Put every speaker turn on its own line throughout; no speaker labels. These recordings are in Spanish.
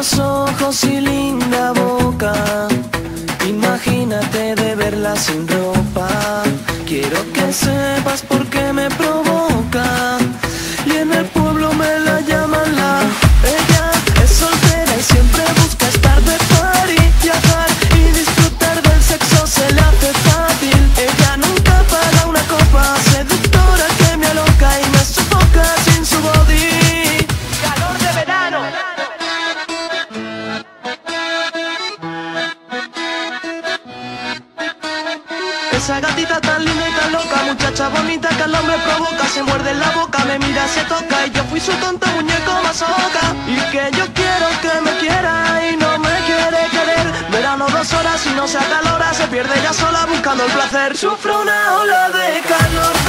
lindos ojos y linda boca. Imagínate de verla sin ropa. Esa gatita tan linda y tan loca, muchacha bonita que al hombre provoca, se muerde en la boca, me mira, se toca y yo fui su tonto muñeco masoca y que yo quiero que me quiera y no me quiere querer. Verano dos horas y no se acalora, se pierde ella sola buscando el placer. Sufro una ola de calor,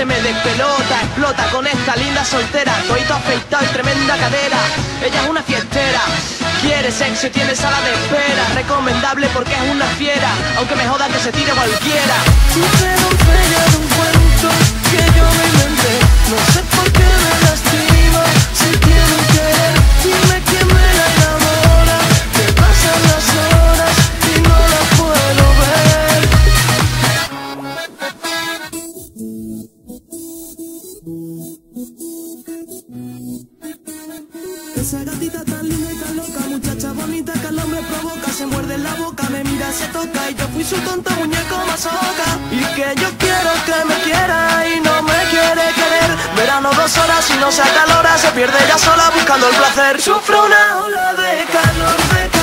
se me despelota. Explota con esta linda soltera, toito afeitado y tremenda cadera. Ella es una fiestera, quiere sexo y tiene sala de espera. Recomendable porque es una fiera, aunque me joda que se tire cualquiera. De un cuento que yo me Esa gatita tan linda y tan loca, muchacha bonita que al hombre provoca, se muerde en la boca, me mira, se toca y yo fui su tonto muñeco masoca. Y que yo quiero que me quiera y no me quiere querer. Verano dos horas y no se acalora, se pierde ella sola buscando el placer. Sufro una ola de calor, de